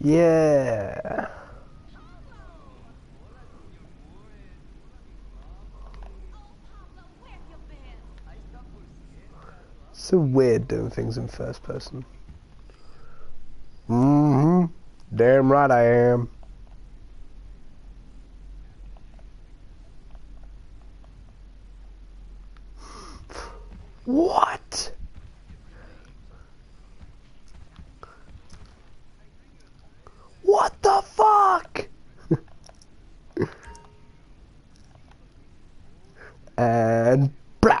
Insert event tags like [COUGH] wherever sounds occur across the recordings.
Yeah. So weird doing things in first person. Mm-hmm. Damn right I am. What? What the fuck? and blah.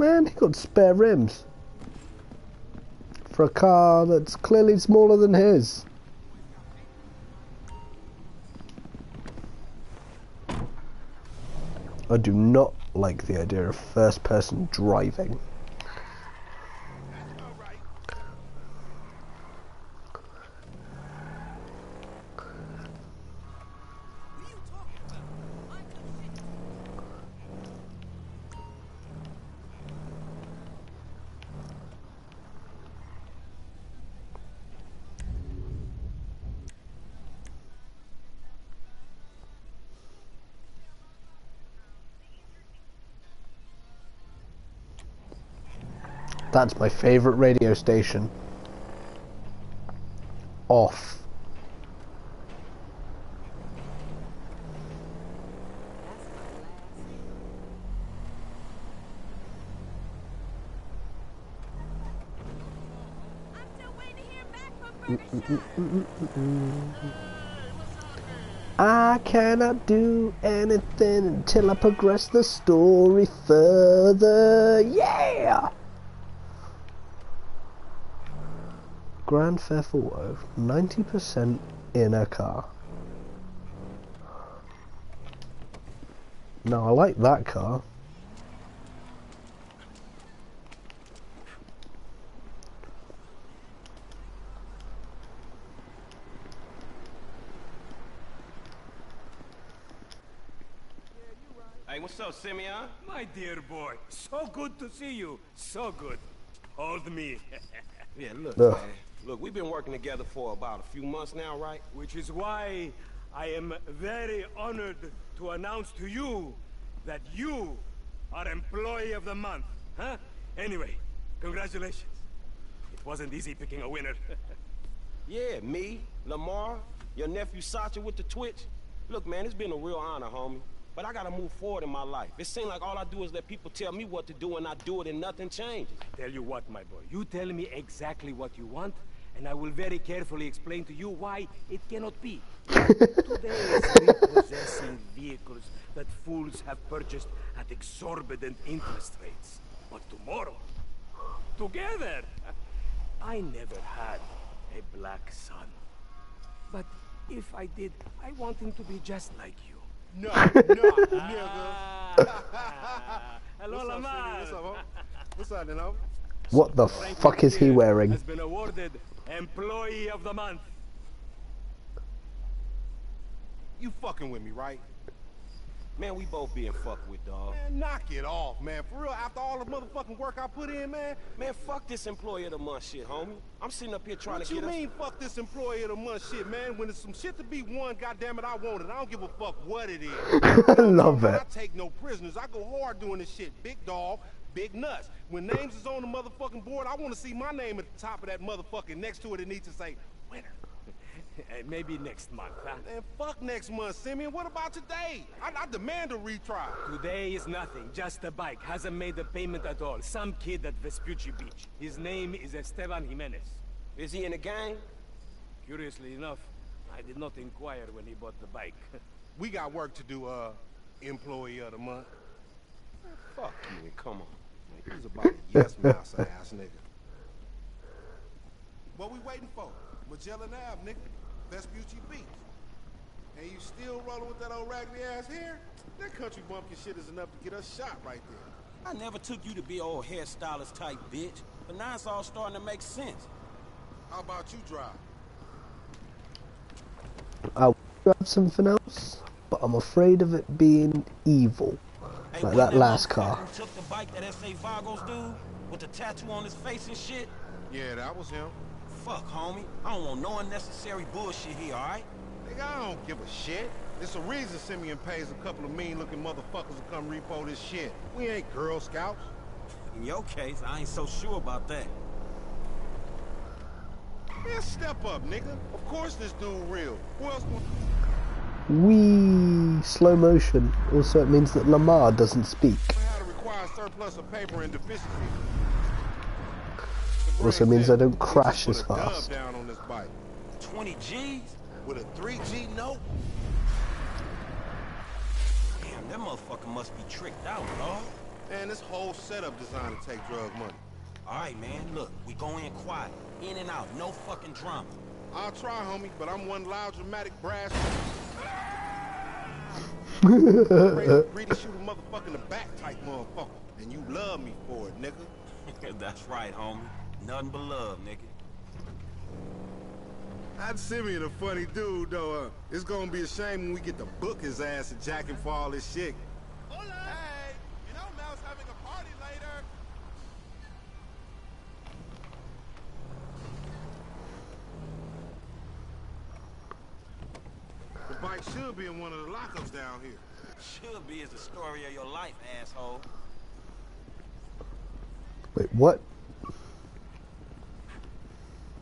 Man, he got spare rims. For a car that's clearly smaller than his. I do not like the idea of first person driving. That's my favorite radio station. Off. I cannot do anything until I progress the story further. Yeah! Grand Theft Auto, 90% in a car. Now I like that car. Hey, what's up, Simeon? My dear boy, so good to see you. So good. Hold me. [LAUGHS] Yeah, look, Ugh. man. Look, we've been working together for about a few months now, right? Which is why I am very honored to announce to you that you are Employee of the Month. Huh? Anyway, congratulations. It wasn't easy picking a winner. [LAUGHS] Yeah, me, Lamar, your nephew Sacha with the Twitch. Look, man, it's been a real honor, homie. But I gotta move forward in my life. It seems like all I do is let people tell me what to do and I do it and nothing changes. tell you what, my boy. You tell me exactly what you want, and I will very carefully explain to you why it cannot be. [LAUGHS] Today is repossessing vehicles that fools have purchased at exorbitant interest rates. But tomorrow, together, I never had a black son. But if I did, I want him to be just like you. No, no, nigga. [LAUGHS] [LAUGHS] Hello, Lamar. What's up. What's up. What the fuck is he wearing? Has been awarded Employee of the Month. You fucking with me, right? Man, we both being fucked with, dog. Man, knock it off, man. For real, after all the motherfucking work I put in, man. Man, fuck this employee of the month shit, homie. I'm sitting up here trying What to you get us... mean, fuck this employee of the month shit, man? When there's some shit to be won, goddamn it, I want it. I don't give a fuck what it is. [LAUGHS] I love I it. take no prisoners. I go hard doing this shit. Big dog, big nuts. When names is on the motherfucking board, I want to see my name at the top of that motherfucking next to it. It needs to say winner. [LAUGHS] Eh, Maybe next month, huh? Man, fuck next month, Simeon. What about today? I, I demand a retry. Today is nothing, just a bike. Hasn't made a payment at all. Some kid at Vespucci Beach. His name is Esteban Jimenez. Is he in a gang? Curiously enough, I did not inquire when he bought the bike. [LAUGHS] We got work to do, uh, employee of the month. Fuck you come on. Man, he's about a yes mouse ass nigga. What we waiting for? Magellan Ave, nigga. Vespucci Beach. And you still rolling with that old raggedy ass hair? That country bumpkin shit is enough to get us shot right there. I never took you to be old hairstylist type bitch, but now it's all starting to make sense. How about you drive? I'll grab something else, but I'm afraid of it being evil. Hey, Like that last motherfucker car. Who took the bike that S.A. Vagos dude with the tattoo on his face and shit? Yeah, that was him. Fuck, homie. I don't want no unnecessary bullshit here, alright? Nigga, I don't give a shit. It's a reason Simeon pays a couple of mean-looking motherfuckers to come repo this shit. We ain't Girl Scouts. In your case, I ain't so sure about that. Man, step up, nigga. Of course this dude real. Who else gonna... Wee slow motion. Also, it means that Lamar doesn't speak. How to surplus of paper and deficiency. The Also brain means I don't crash as fast." down on this bike 20 G's? with a 3G note. Damn, that motherfucker must be tricked out, dog. Man, this whole setup designed to take drug money. Alright, man, look, we go in quiet. In and out, no fucking drama. I'll try, homie, but I'm one loud, dramatic brass. [LAUGHS] Crazy, greedy, shoot a motherfucker in the back type motherfucker. And you love me for it, nigga. [LAUGHS] That's right, homie. Nothing but love, nigga. That Simeon a funny dude, though. Uh, it's gonna be a shame when we get to book his ass and jack him for all this shit. Hola! Hey, you know Mel's having a party later. The bike should be in one of the lockups down here. Should be is the story of your life, asshole. Wait, what?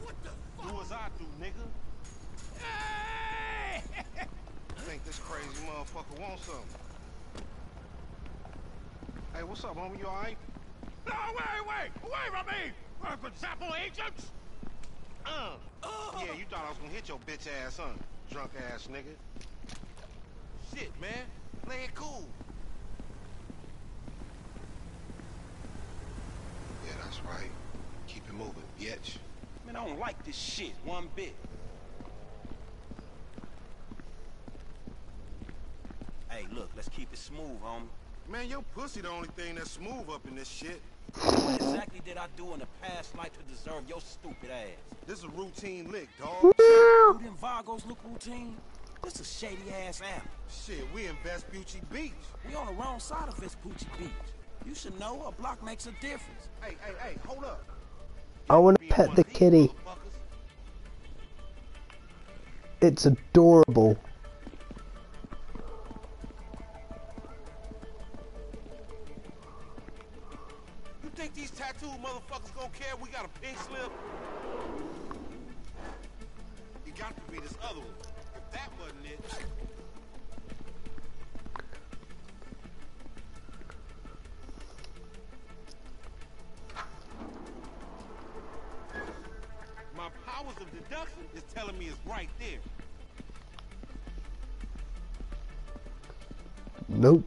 what Do as I do, nigga. Think this crazy motherfucker wants something. Hey, what's up, homie? You alright? No, wait, wait! Away from me! We're Gestapo agents! Uh. Yeah, you thought I was gonna hit your bitch ass, huh? Drunk ass nigga. Shit, man. Play it cool. Yeah, that's right. Keep it moving, bitch. Man, I don't like this shit one bit. Hey, look, let's keep it smooth, homie. Man, your pussy the only thing that's smooth up in this shit. What exactly did I do in the past life to deserve your stupid ass? This is a routine lick, dog. Do them Vagos look routine? This a shady ass apple. Shit, we in Vespucci Beach. We on the wrong side of Vespucci Beach. You should know a block makes a difference. Hey, hey, hey, hold up. I want to pet the kitty. It's adorable. You think these tattooed motherfuckers gonna care we got a pink slip? It got to be this other one. Powers is telling me it's right there. Nope.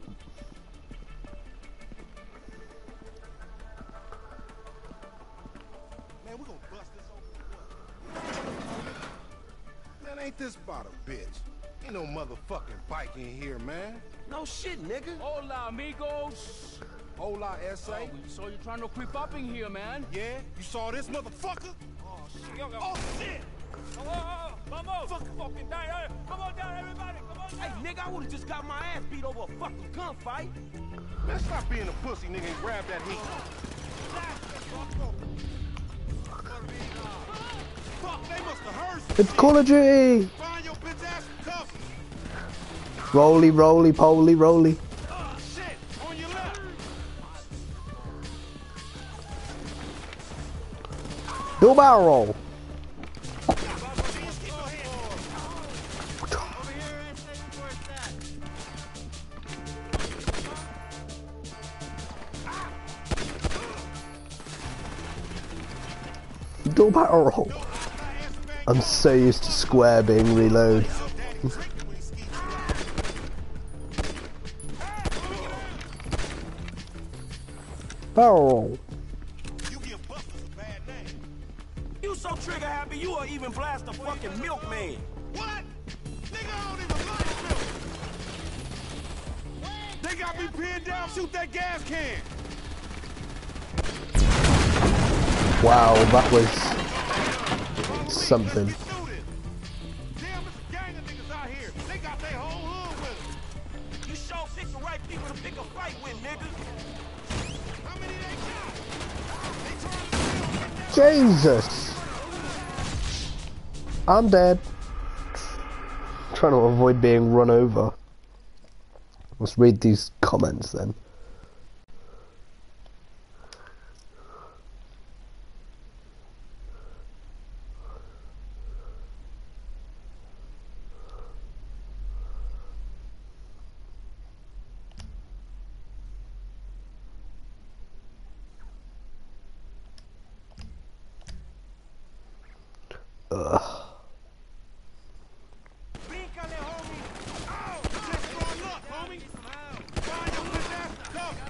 Man, we gonna bust this open or? Man, ain't this about a bitch? Ain't no motherfucking bike in here, man. No shit, nigga. Hola, amigos. Hola, S.A. Oh, we saw you trying to creep up in here, man. Yeah? You saw this motherfucker? Oh, shit. Oh, shit! Oh, oh, oh, vamos. Fuck, fucking down. Hey, Come on down, everybody. Come on Hey, nigga, I would've just got my ass beat over a fucking gunfight. Man, stop being a pussy, nigga, and grab that heat. Fuck, they must have It's shit. Call of Duty! Find your bitch ass some cuffs. Roly, roly, poly, roly. Two barrel. Dual barrel roll. I'm so used to square being reload. barrel roll. Happy, you will even blast a fucking milkman. What? Nigga, I don't even like milk. They got me pinned down. Shoot that gas can. Wow, that was something. Let's get through this. Damn, it's a gang of niggas out here. They got their whole hood with them. You sure pick the right people to pick a fight with, nigga. How many they got? They trying to steal. Get down. Jesus! I'm dead. Trying to avoid being run over. Let's read these comments then. Ugh. Bríncale, homie. Ow! Just throwing up, homie. Find your bitch ass and cover.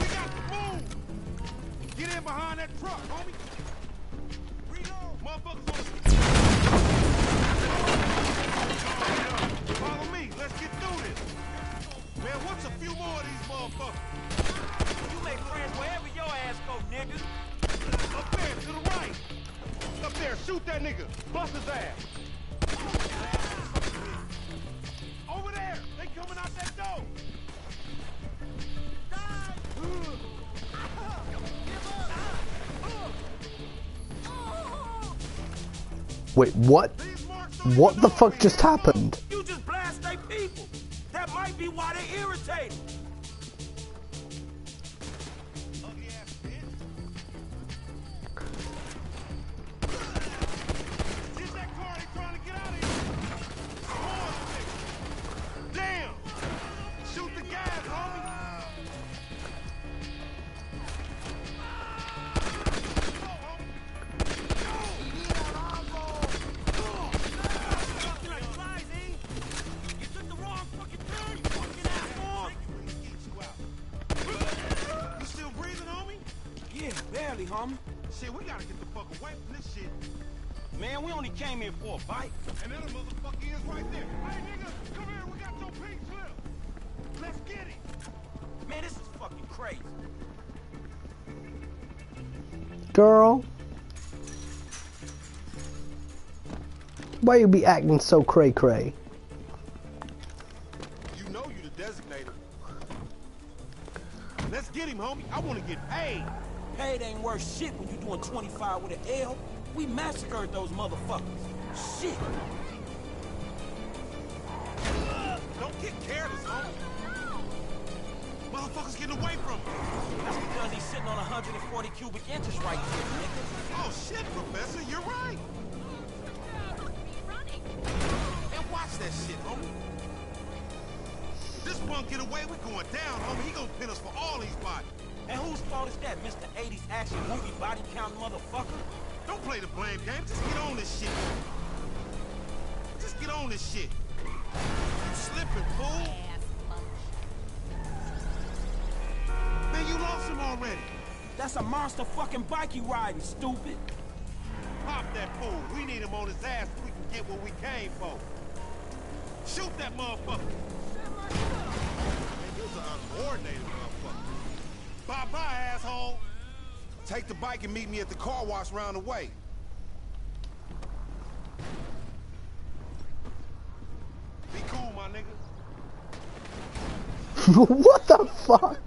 We got to move. Get in behind that truck, homie. Reload. Motherfuckers. Follow me. Let's get through this. Man, what's a few more of these motherfuckers? You make friends wherever your ass go, nigga. Up there, to the right. Up there, shoot that nigga. Bust his ass. Wait, what? What the fuck just happened? Shit, we gotta get the fuck away from this shit. Man, we only came here for a bite. And then the motherfucker is right there. Hey, nigga, come here. We got your pink slip. Let's get him. Man, this is fucking crazy. Girl? Why you be acting so cray cray? You know you the designator. Let's get him, homie. I want to get paid. Paid ain't worth shit when you doing 25 with an L. We massacred those motherfuckers. Shit. Don't get careless, homie. Motherfuckers getting away from me. That's because he's sitting on 140 cubic inches right there, nigga. Oh, shit, Professor. You're right. And watch that shit, homie. If this punk get away, we going down, homie. He gonna pin us for all these bodies. And whose fault is that, Mr. 80s action movie body count motherfucker? Don't play the blame game. Just get on this shit. Just get on this shit. You slipping, fool. Man, you lost him already. That's a monster fucking bike you riding, stupid. Pop that fool. We need him on his ass so we can get what we came for. Shoot that motherfucker. Man, you's an uncoordinated motherfucker. Bye-bye, asshole. Take the bike and meet me at the car wash round the way. Be cool, my nigga. [LAUGHS] what the fuck?